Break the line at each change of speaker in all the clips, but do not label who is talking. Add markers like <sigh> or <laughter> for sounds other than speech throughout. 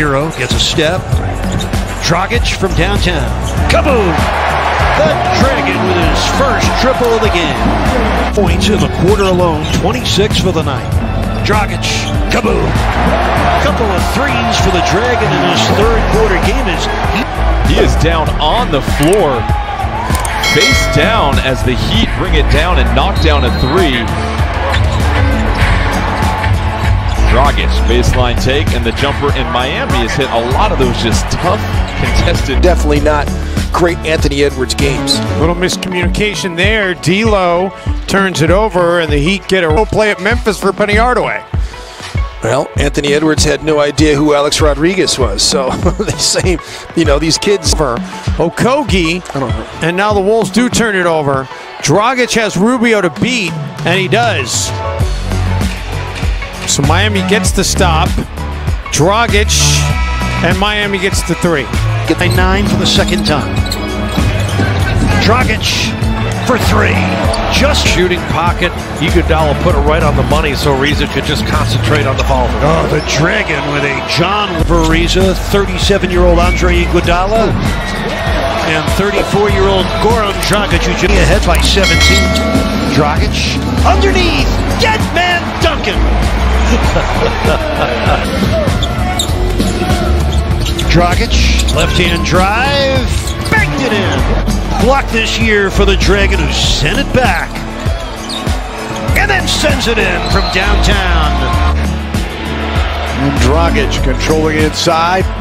Hero gets a step. Dragic from downtown. Kaboom! The Dragon with his first triple of the game. Points in the quarter alone, 26 for the night. Dragic, kaboom! Couple of threes for the Dragon in his third quarter game is
he is down on the floor, face down as the Heat bring it down and knock down a three. Dragic, baseline take, and the jumper in Miami has hit a lot of those just tough, contested.
Definitely not great Anthony Edwards games.
Little miscommunication there. D'Lo turns it over, and the Heat get a role play at Memphis for Penny Hardaway.
Well, Anthony Edwards had no idea who Alex Rodriguez was, so <laughs> they say, you know, these kids.
For Okogie, and now the Wolves do turn it over. Dragic has Rubio to beat, and he does. So Miami gets the stop. Dragic and Miami gets the three.
Get by nine for the second time. Dragic for three. Just
shooting pocket. Iguodala put it right on the money so Ariza could just concentrate on the ball.
Oh, the Dragon with a John Ariza, 37-year-old Andre Iguodala, and 34-year-old Goran Dragic, who ahead by 17. Dragic underneath, dead man Duncan. Dragic, left-hand drive, banked it in. Block this year for the Dragon who sent it back. And then sends it in from downtown.
And Dragic controlling inside.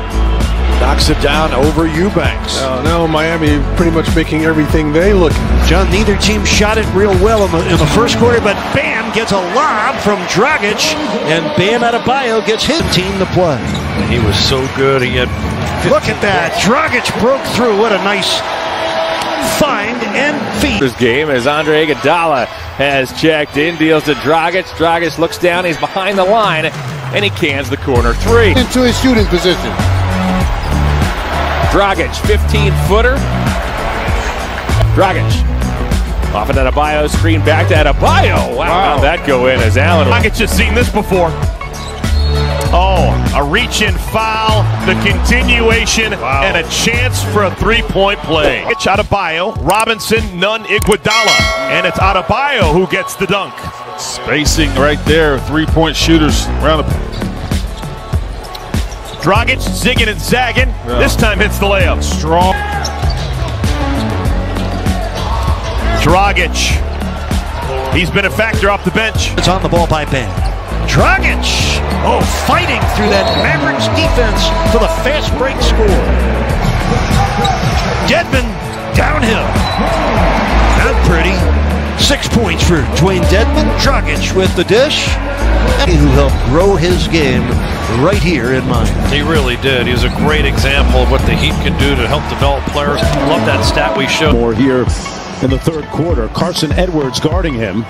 Knocks it down over Eubanks.
Uh, now Miami pretty much making everything they look.
John, neither team shot it real well in the, in the first quarter, but Bam gets a lob from Dragic, and Bam Adebayo gets his team to play.
And he was so good. He had.
Look at that. Dragic broke through. What a nice find and feed.
This game as Andre Iguodala has checked in, deals to Dragic. Dragic looks down. He's behind the line, and he cans the corner three.
Into his shooting position.
Dragic, 15-footer. Dragic. Off an Adebayo, screen back to Adebayo. Wow, wow. how'd that go in as Allen.
Dragic has seen this before. Oh, a reach-in foul, the continuation, wow. and a chance for a three-point play. It's Adebayo, Robinson, none Iguodala, and it's Adebayo who gets the dunk.
Spacing right there, three-point shooters around the
Dragic zigging and zagging. Yeah. This time hits the layup.
Strong.
Dragic. He's been a factor off the bench.
It's on the ball by Ben. Dragic. Oh, fighting through that Mavericks defense for the fast break score. Dedmon downhill. Not pretty. Six points for Dewayne Dedmon. Dragic with the dish. Who helped grow his game right here in Miami.
He really did. He was a great example of what the Heat can do to help develop players. Love that stat we showed.
More here in the third quarter. Carsen Edwards guarding him.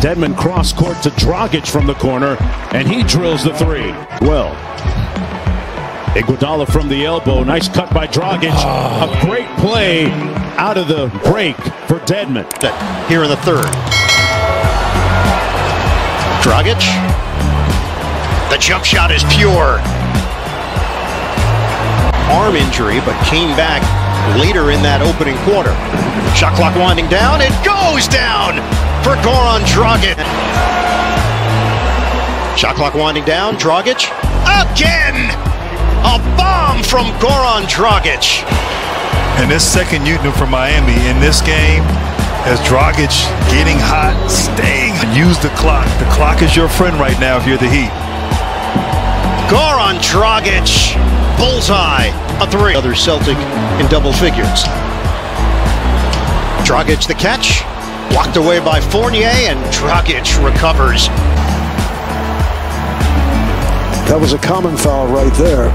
Dedmon cross court to Dragic from the corner, and he drills the three. Well, Iguodala from the elbow. Nice cut by Dragic. Oh. A great play out of the break for Dedmon.
Here in the third. Dragic. The jump shot is pure. Arm injury, but came back later in that opening quarter. Shot clock winding down. It goes down for Goran Dragic. Shot clock winding down. Dragic again. A bomb from Goran Dragic.
And this second unit from Miami in this game as Dragic getting hot, staying. Use the clock. The clock is your friend right now if you're the Heat.
Goran Dragic, bullseye, a three. Other Celtic in double figures. Dragic the catch, blocked away by Fournier, and Dragic recovers.
That was a common foul right there.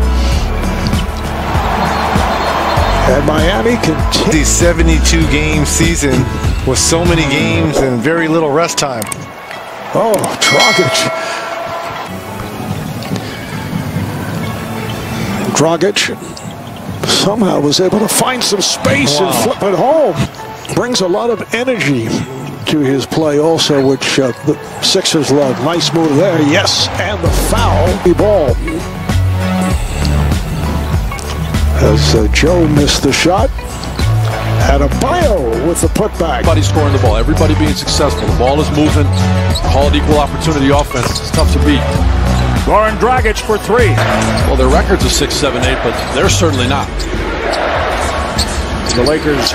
And Miami continues.
The 72 game season with so many games and very little rest time.
Oh, Dragic. Dragic somehow was able to find some space wow. and flip it home. Brings a lot of energy to his play also, which uh, the Sixers love. Nice move there, yes, and the foul. The ball. as uh, Joe missed the shot. Adebayo with the putback.
Everybody scoring the ball. Everybody being successful. The ball is moving. Call it equal opportunity offense. It's tough to beat.
Goran Dragic for three.
Well, their records are six, seven, eight, but they're certainly not.
The Lakers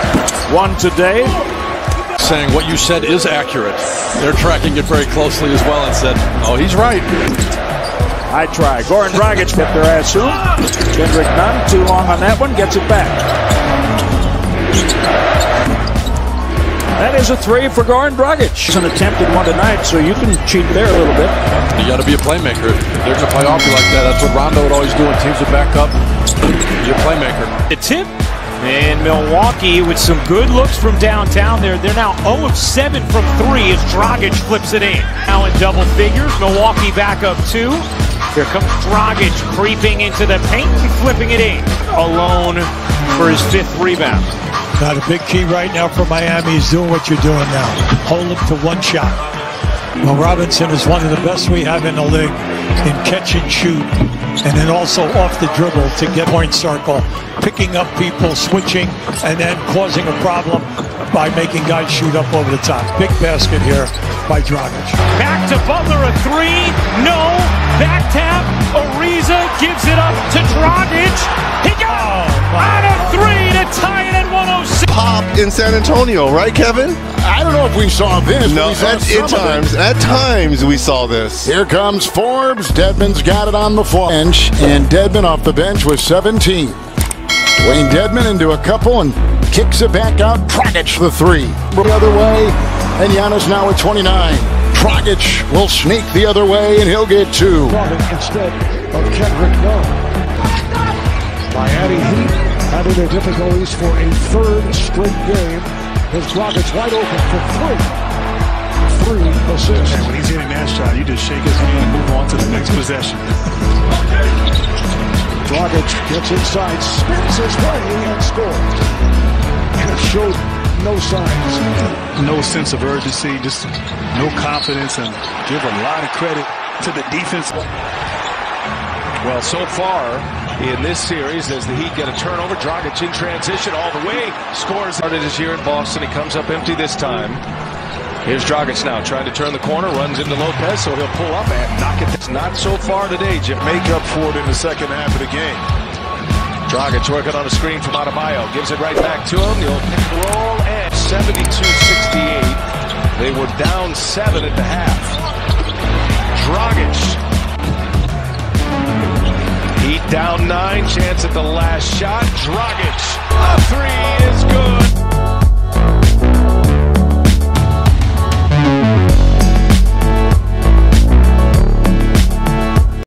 won today.
Saying what you said is accurate. They're tracking it very closely as well and said, oh, he's right.
I try. Goran Dragic get their ass soon. Kendrick Nunn, too long on that one, gets it back. That is a three for Goran Dragic. It's an attempted one tonight, so you can cheat there a little bit.
You got to be a playmaker. If they're going to play off you like that. That's what Rondo would always do when teams would back up. You're a playmaker.
The tip and Milwaukee with some good looks from downtown there. They're now 0 of 7 from 3 as Dragic flips it in. Now in double figures, Milwaukee back up 2. Here comes Dragic creeping into the paint and flipping it in. Alone for his fifth rebound.
Got a big key right now for Miami is doing what you're doing now. Hold him to one shot. Well, Robinson is one of the best we have in the league in catch and shoot, and then also off the dribble to get point circle, picking up people, switching, and then causing a problem by making guys shoot up over the top. Big basket here by Dragic.
Back to Butler, a three. No. Back tap. Ariza gives it up to Dragic. Got oh, out of three to tie it at 106.
Pop in San Antonio, right, Kevin?
I don't know if we saw this.
No,
saw
at, at times, at times we saw this.
Here comes Forbes. Dedmon's got it on the bench, and Dedmon off the bench with 17. Wayne Dedmon into a couple and kicks it back out. Dragic the three. The other way, and Giannis now at 29. Dragic will sneak the other way, and he'll get two.
Instead of Kendrick Nunn. Miami Heat having their difficulties for a third straight game. As Dragic wide open for three. Three assists.
And when he's hitting that shot, you just shake his hand and move on to the next possession.
Dragic gets inside, spins his way, and scores. And showed no signs.
No sense of urgency, just no confidence, and give a lot of credit to the defense.
Well, so far in this series, as the Heat get a turnover, Dragic in transition all the way, scores. Started his year in Boston. He comes up empty this time. Here's Dragic now trying to turn the corner, runs into Lopez, so he'll pull up and knock it. It's not so far today. Jim
make up for it in the second half of the game.
Dragic working on a screen from Adebayo. Gives it right back to him. The old pick and roll and 72-68. They were down seven at the half. Dragic. Down nine. Chance at the last shot. Dragic. A three is good.